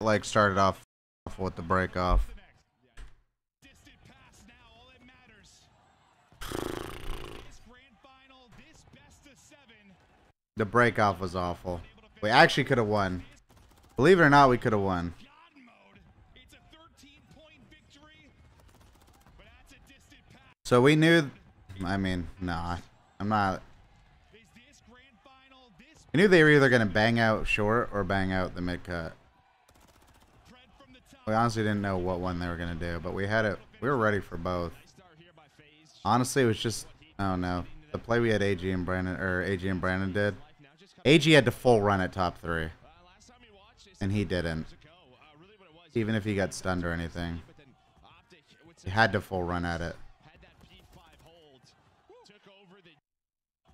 like started off with the break off. The break off was awful. We actually could have won. Believe it or not, we could have won. God mode. It's a 13 point victory. But that's a distant pass. So we knew. I mean, nah, I'm not. We knew they were either gonna bang out short or bang out the mid cut. tread from the top? We honestly didn't know what one they were gonna do, but we had it. We were ready for both. Honestly, it was just. I don't know. The play we had AG and Brandon or AG and Brandon did. AG had to full run at top three, and he didn't. Even if he got stunned or anything, he had to full run at it. Had that P5 hold. Took over the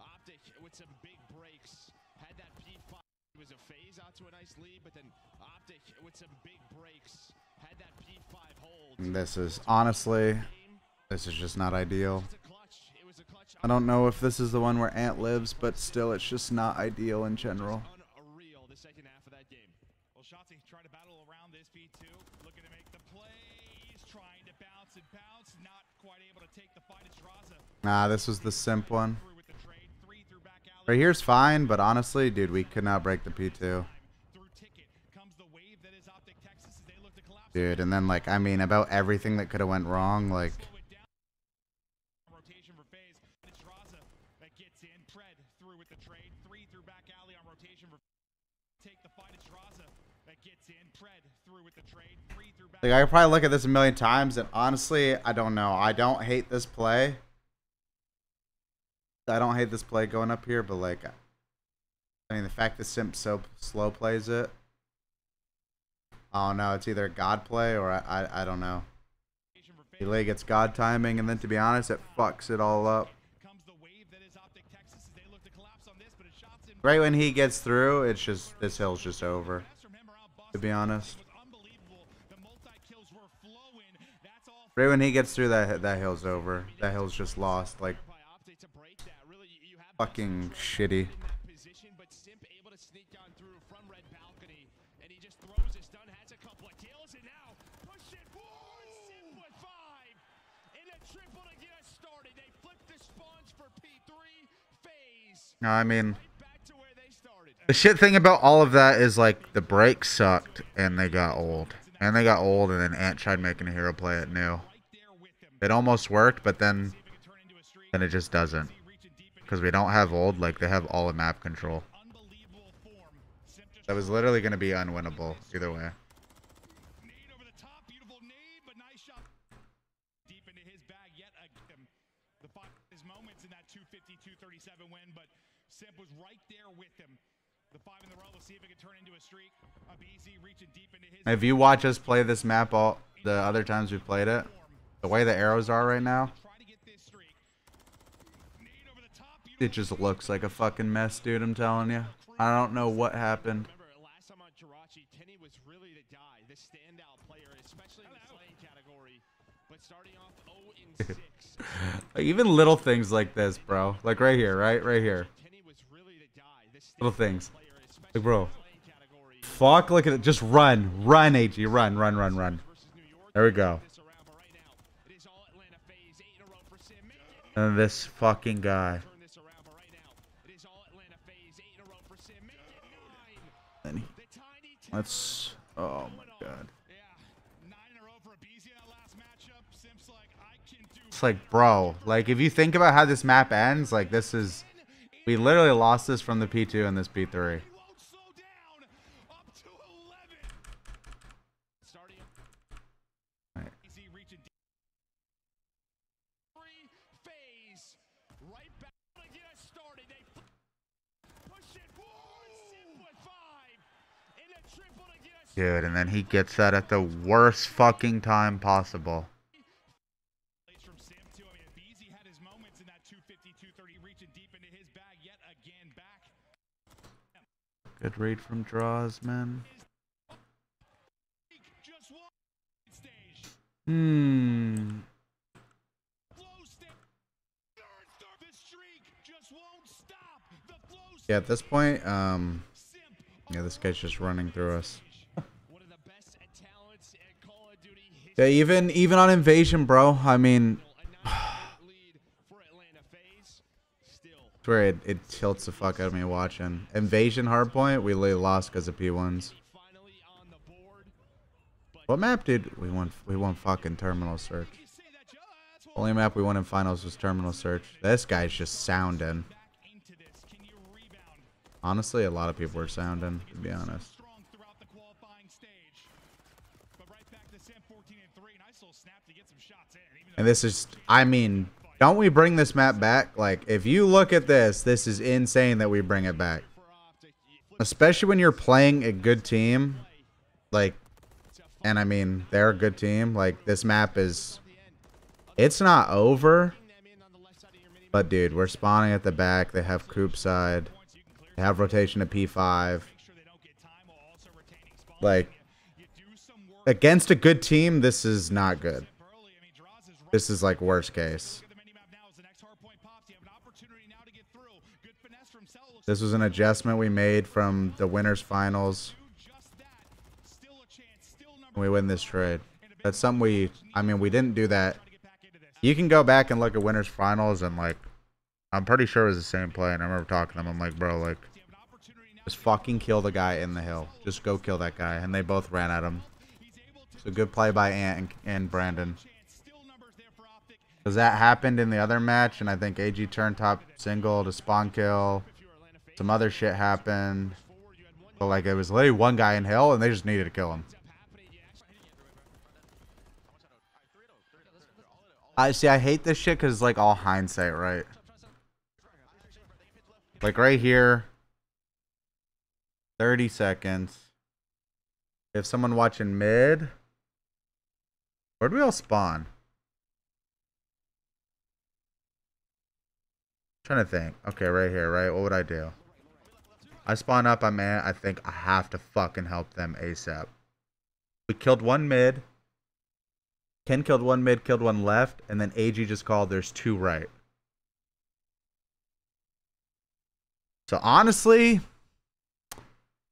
optic with some big breaks. Had that P5 it was a FaZe out to a nice lead, but then optic with some big breaks. Had that P5 hold. And this is honestly, this is just not ideal. I don't know if this is the one where Ant lives, but still, it's just not ideal in general. Unreal the second half of that game. Well, Shotzzy trying to battle around this P2, looking to make the plays, trying to bounce and bounce, not quite able to take the fight. It's Raza Nah, this was the simp one. Right here's fine, but honestly, dude, we could not break the P2. Dude, and then, like, I mean, about everything that could have went wrong, like, Slow it down. Rotation for FaZe. It's Raza that gets in. Pred through with the trade. Three through back alley on rotation for take the fight. It's Raza that gets in. Pred through with the trade. Three through back. like I could probably look at this a million times, and honestly, I don't know. I don't hate this play. I don't hate this play going up here, but like, I mean, the fact that Simp so slow plays it. Oh, I don't. It's either God play or I, I, I don't know. Delay gets God timing, and then to be honest, it fucks it all up. Right when he gets through, it's just this hill's just over. To be honest, right when he gets through that that hill's over. That hill's just lost. Like fucking shitty. He just throws his stun, has a couple of kills, and now push it forward. Simp with five, and a triple to get us started. They flip the spawns for P3 phase, No, I mean. back to where they started. The shit thing about all of that is like the break sucked and they got old. And they got old and then Ant tried making a hero play it new. Right there with them. It almost worked, but then it can turn into a streak. then it just doesn't. See reaching deep in Because we don't have old, like they have all the map control. That was literally gonna be unwinnable either way. The top, beautiful nade, but nice shot. Deep into his bag yet again. The five his moments in that 250-237 win, but Simp was right there with him. The five in the row. We'll see if it can turn into a streak. Abezy reaching deep into his If you watch us play this map all the other times we've played it, the way the arrows are right now, try to get this streak. Nade over the top, it just looks like a fucking mess, dude. I'm telling you. I don't know what happened. Remember last time on Karachi, Tenny was really the standout player, especially in the slaying category. But starting off 0 and 6. Like even little things like this, bro. Like right here, right, right here. Tenny was really the guy, the Little things. Like, bro. in the slaying category. Fuck, look at it. Just run. Run, AG. Run, run, run, run. Versus New York. There we go. This around, but right now, it is all Atlanta FaZe, eight in a row for Simp. Make it And this fucking guy. turn this around, but right now, it is all Atlanta FaZe, eight in a row for Simp. Make it nine. And he- The tiny town Let's. Oh my god. Yeah, nine in a row for Abezy that last matchup. Sim's like, I can do It's like, bro. Like, if you think about how this map ends, like, this is. We literally lost this from the P2 and this P3. He won't slow down. Up to 11. Starting. Right. Easy reaching deep. Three phase. Right back to get us started. They fu- push it forward. Simp with five. And a triple to get us Dude, and then he gets that at the worst fucking time possible. Plays from Simp too. I mean, Beezy had his moments in that 250, 230, reaching deep into his bag yet again. Back. Good read from draws, man. Just one stage. Hmm. Flow stage. Third, third. The streak just won't stop. The flow Yeah, at this point, um. Yeah, this guy's just running through us. One of the best Yeah, even even on invasion, bro. I mean, where it, it tilts the fuck out of me watching. Invasion hardpoint, we literally lost because of P1s. finally on the board. What map did we won? We won fucking terminal search. Only map we won in finals was terminal search. This guy's just sounding. Honestly, a lot of people were sounding. To be honest. Strong throughout the qualifying stage. But right back to Sam 14 and 3. Nice little snap to get some shots in. Even And this is, I mean, don't we bring this map back? Like, if you look at this, this is insane that we bring it back. Especially when you're playing a good team. Like, and I mean, they're a good team. Like, this map is, it's not over. But, dude, we're spawning at the back. They have coop side. They have rotation to P5. make sure they don't get time while also retaining spawn. Like, you do some work against a good team, this is not good. This is like worst case. This was an adjustment we made from the winners finals. we win this trade. That's something we, I mean, we didn't do that. You can go back and look at winners finals and like, I'm pretty sure it was the same play. And I remember talking to them. I'm like, bro, like, just fucking kill the guy in the hill. Just go kill that guy. And they both ran at him. So good play by Ant and, and Brandon. Because that happened in the other match. And I think AG turned top single to spawn kill. Some other shit happened. But like, it was literally one guy in hill and they just needed to kill him. I see. I hate this shit because it's like all hindsight, right? Like right here, thirty seconds. If someone watching mid, where'd we all spawn? trying to think. Okay, right here, right? What would I do? I spawn up. I'm at. I think I have to fucking help them ASAP. We killed one mid. Ken killed one mid, killed one left, and then AG just called there's two right. So honestly,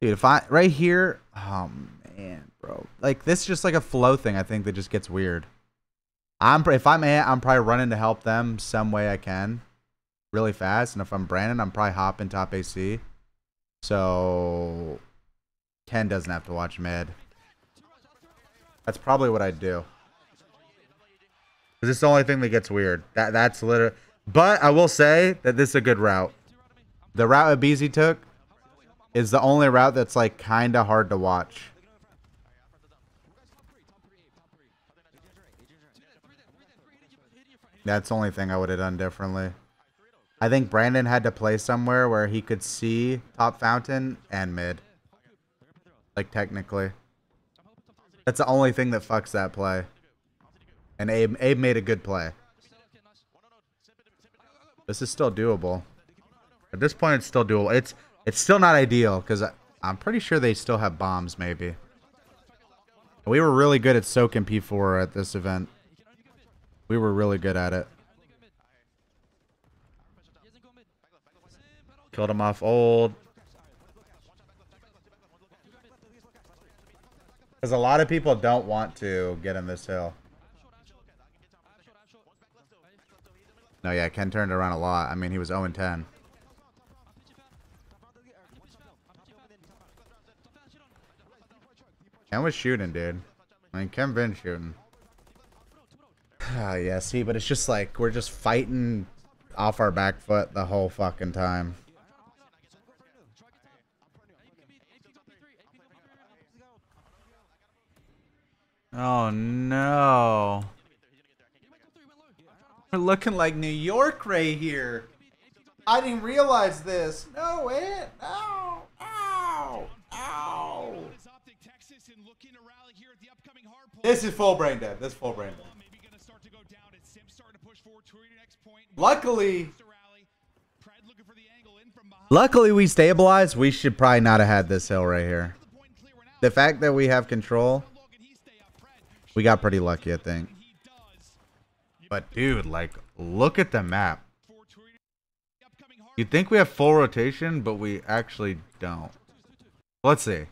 dude, if I right here, oh man, bro, like this is just like a flow thing. I think that just gets weird. I'm if I'm Ant, I'm probably running to help them some way I can, really fast. And if I'm Brandon, I'm probably hopping top AC. So Ken doesn't have to watch mid. That's probably what I'd do. Cause it's the only thing that gets weird. That that's literally. But I will say that this is a good route. The route Abezy took is the only route that's like kind of hard to watch. That's the only thing I would have done differently. I think Brandon had to play somewhere where he could see top fountain and mid. Like technically. That's the only thing that fucks that play. And Abe, Abe made a good play. This is still doable. At this point, it's still doable. It's it's still not ideal because I'm pretty sure they still have bombs. Maybe. We were really good at soaking P4 at this event. We were really good at it. Killed him off old. Because a lot of people don't want to get in this hill. No, yeah, Ken turned around a lot. I mean, he was 0 10. Ken was shooting, dude. I mean, Ken been shooting. Ah, yeah, see, but it's just like we're just fighting off our back foot the whole fucking time. Oh no. We're looking like New York right here. I didn't realize this. No, it. No. Ow. Ow. Is Optic Texas and looking to rally here at the upcoming hard point. This is full brain dead. This is full brain dead. Behind. luckily we stabilized. We should probably not have had this hill right here. The fact that we have control, we got pretty lucky, I think. But dude, like, look at the map. You'd think we have full rotation, but we actually don't. Let's see.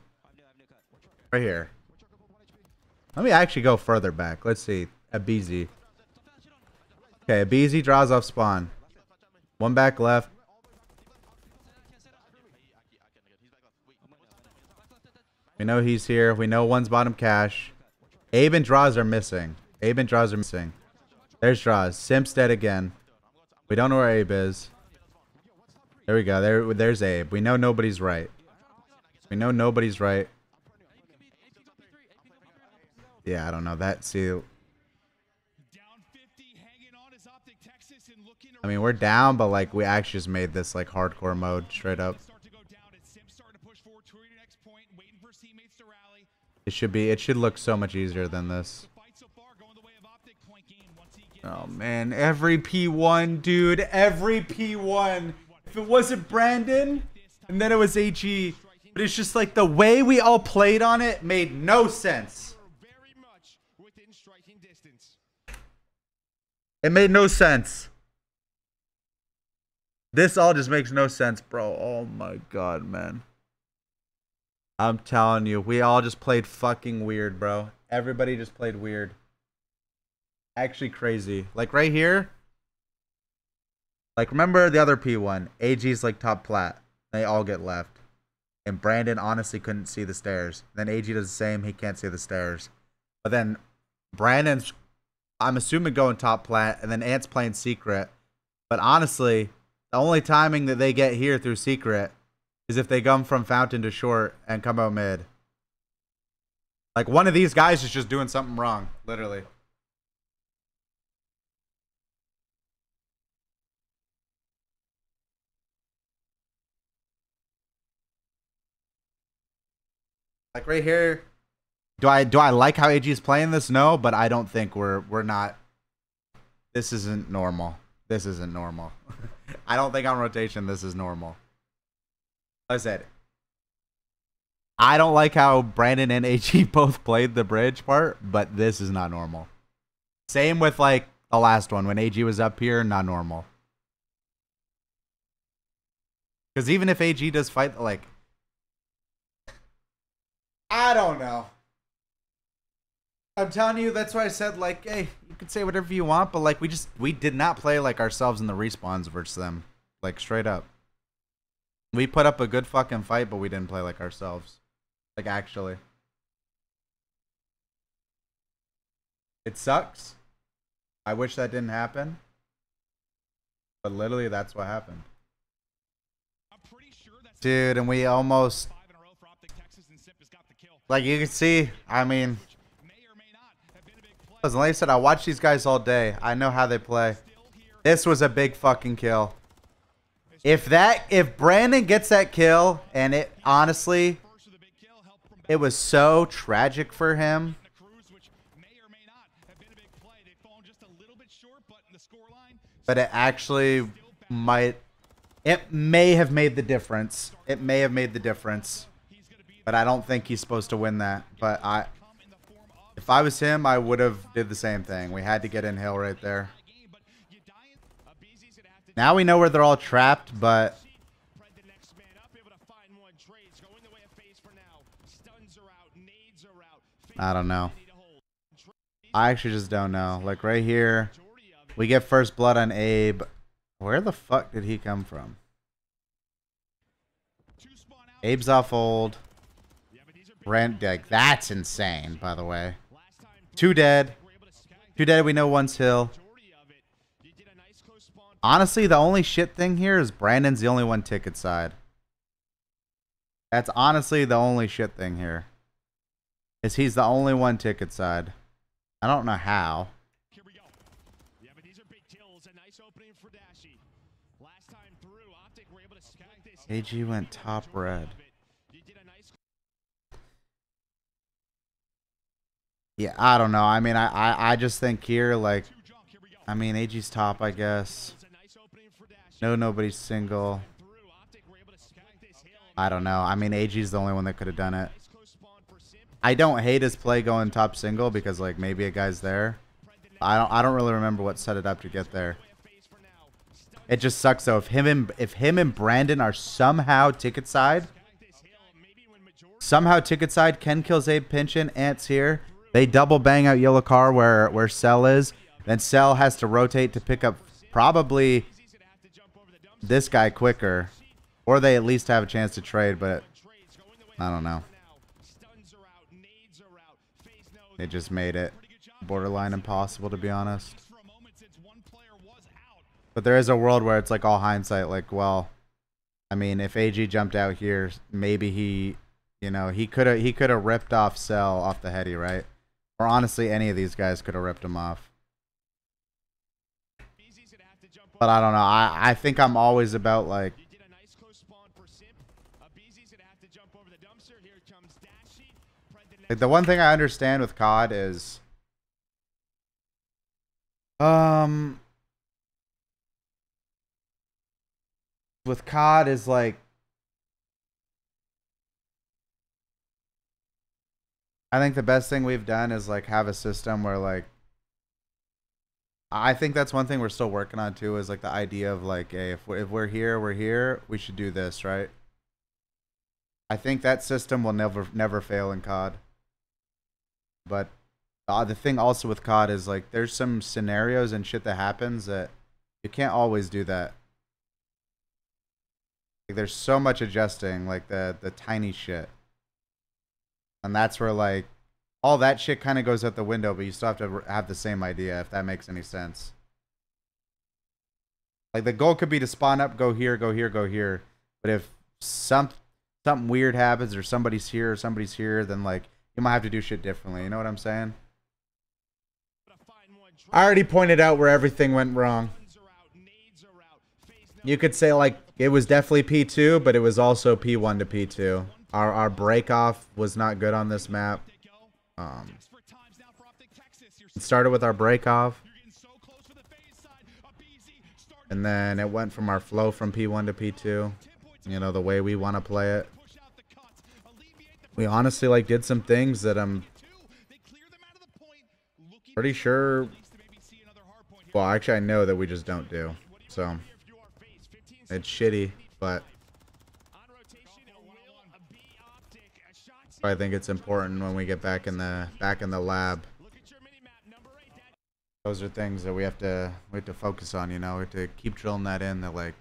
Right here. Let me actually go further back. Let's see. Abezy. Okay, Abezy draws off spawn. One back left. We know he's here. We know one's bottom cash. Abe and draws are missing. Abe and draws are missing. There's draws. Simp's dead again. We don't know where Abe is. There we go. There, there's Abe. We know nobody's right. We know nobody's right. Yeah, I don't know. That see, Down 50, hanging on is Optic Texas and looking I mean, we're down, but like we actually just made this like hardcore mode straight up. It should be. It should look so much easier than this. Oh man, every P1, dude, every P1. If it wasn't Brandon, and then it was HE, but it's just like the way we all played on it made no sense. It made no sense. This all just makes no sense, bro. Oh my god, man. I'm telling you, we all just played fucking weird, bro. Everybody just played weird. Actually crazy. Like right here. Like remember the other P1? AG's like top plat. They all get left. And Brandon honestly couldn't see the stairs. Then AG does the same, he can't see the stairs. But then Brandon's I'm assuming going top plat, and then Ant's playing secret. But honestly, the only timing that they get here through secret is if they come from fountain to short and come out mid. Like one of these guys is just doing something wrong, literally. Like right here, do I do I like how AG is playing this? No, but I don't think we're we're not. This isn't normal. This isn't normal. I don't think on rotation this is normal. Like I said, I don't like how Brandon and AG both played the bridge part, but this is not normal. Same with like the last one when AG was up here, not normal. Because even if AG does fight, like, I don't know. I'm telling you, that's why I said like, hey, you can say whatever you want, but like we just we did not play like ourselves in the respawns versus them. Like straight up. We put up a good fucking fight, but we didn't play like ourselves. Like actually. It sucks. I wish that didn't happen. But literally that's what happened. I'm pretty sure that's Dude, and we almost five in a row for Optic Texas and Simp has got the kill. like you can see, I mean, May or may not have been a. Listen, like I said, I watch these guys all day. I know how they play. This was a big fucking kill. If that, if Brandon gets that kill, and it honestly, it was so tragic for him. but it actually might, it may have made the difference. It may have made the difference. But I don't think he's supposed to win that. But I, if I was him, I would have did the same thing. We had to get in hill right there. Now we know where they're all trapped, but I don't know. I actually just don't know. Like right here, we get first blood on Abe. Where the fuck did he come from? Abe's off old. Brent, like that's insane, by the way. Two dead. Two dead, we know one's hill. Honestly, the only shit thing here is Brandon's the only one ticket side. That's honestly the only shit thing here. Is he's the only one ticket side. I don't know how. AG went top red. of it. You did a nice Yeah, I don't know. I mean, I, I, I just think here, like. I mean, AG's top, I guess. No, nobody's single. I don't know. I mean, AG's the only one that could have done it. I don't hate his play going top single because like maybe a guy's there. I don't I don't really remember what set it up to get there. It just sucks though. If him and if him and Brandon are somehow ticket side, somehow ticket side, Ken kills Abe Pinchin, Ants here. They double bang out yellow car where where Cell is. Then Cell has to rotate to pick up probably this guy quicker, or they at least have a chance to trade. But I don't know. They just made it borderline impossible to be honest. But there is a world where it's like all hindsight. Like, well, I mean, if AG jumped out here, maybe he, you know, he could have he could have ripped off Cell off the heady, right? Or honestly, any of these guys could have ripped him off. But I don't know. I I think I'm always about like. Like the one thing I understand with COD is, um, with COD is like I think the best thing we've done is like have a system where like I think that's one thing we're still working on too is like the idea of like hey if we're, if we're here we're here we should do this right? I think that system will never never fail in COD but uh, the thing also with COD is like there's some scenarios and shit that happens that you can't always do that. Like there's so much adjusting, like the the tiny shit. And that's where like all that shit kind of goes out the window, but you still have to have the same idea if that makes any sense. Like the goal could be to spawn up, go here, go here, go here. But if some something weird happens or somebody's here or somebody's here, then like you might have to do shit differently. You know what I'm saying? I already pointed out where everything went wrong. You could say like it was definitely P2, but it was also P1 to P2. Our our break off was not good on this map. Um, it started with our break off. And then it went from our flow from P1 to P2. You know, the way we want to play it. We honestly like did some things that I'm pretty sure well, actually I know that we just don't do. So it's shitty, but I think it's important when we get back in the back in the lab. Those are things that we have to we have to focus on, you know, we have to keep drilling that in that like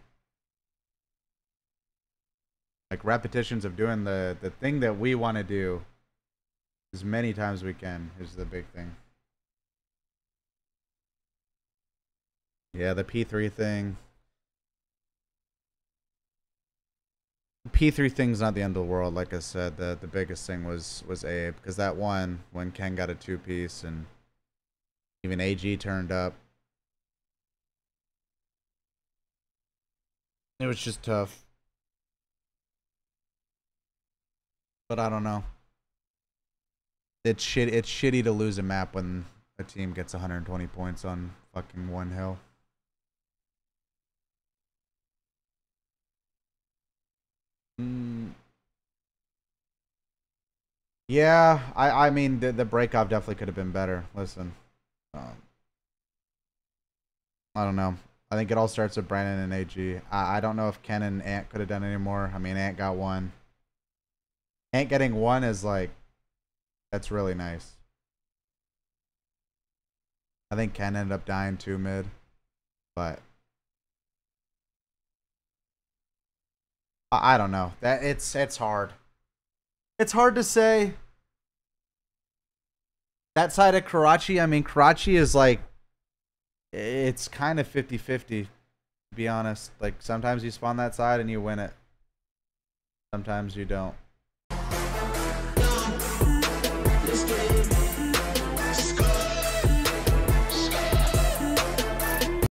like repetitions of doing the the thing that we want to do as many times we can is the big thing. Yeah, the P3 thing. P3 thing's not the end of the world. Like I said, the the biggest thing was was Abe because that one when Ken got a two piece and even AG turned up. It was just tough. But I don't know. It's shit. It's shitty to lose a map when a team gets 120 points on fucking one hill. Mm. Yeah, I I mean the the break off definitely could have been better. Listen, um, I don't know. I think it all starts with Brandon and AG. I, I don't know if Ken and Ant could have done any more. I mean, Ant got one. Ant getting one is like, that's really nice. I think Ken ended up dying too mid, but I don't know. That it's it's hard. It's hard to say. That side of Karachi, I mean, Karachi is like, it's kind of 50-50, to be honest. Like, sometimes you spawn that side and you win it. Sometimes you don't.